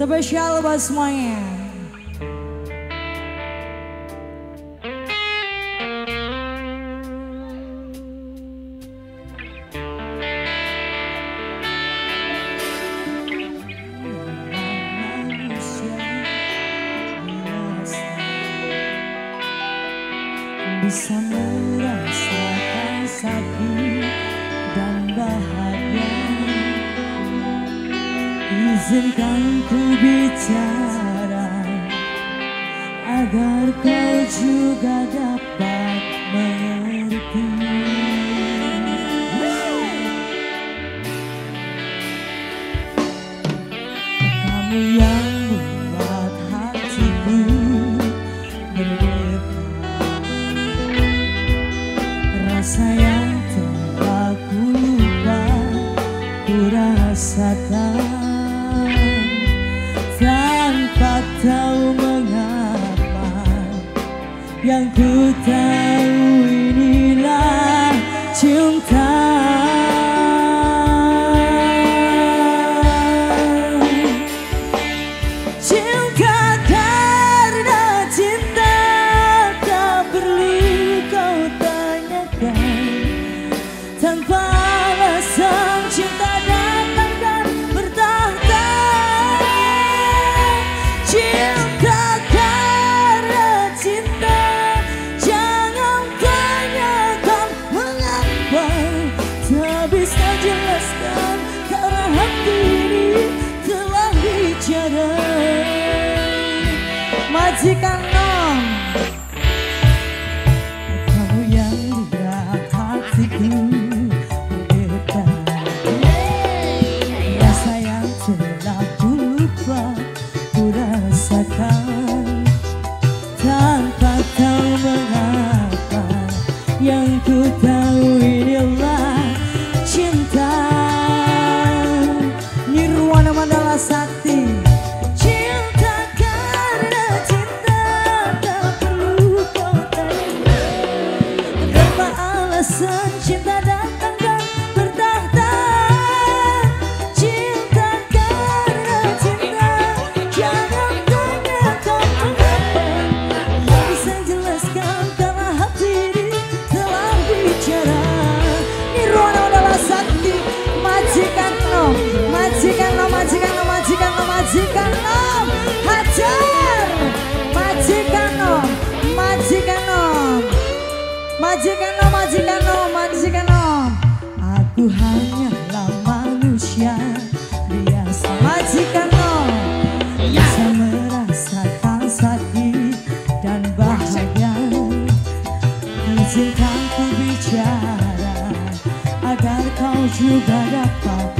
Spesial buat semuanya. bisa merasakan sakit Izinkan ku bicara Agar kau juga dapat mengerti. Kamu yang membuat hatiku rasa yang telah ku lupa ku rasakan tanpa tahu mengapa yang ku tahu inilah cinta majikan majikan majikan om majikan om majikan om aku hanyalah manusia biasa majikan om bisa merasakan sakit dan bahagia izinkan ku bicara agar kau juga dapat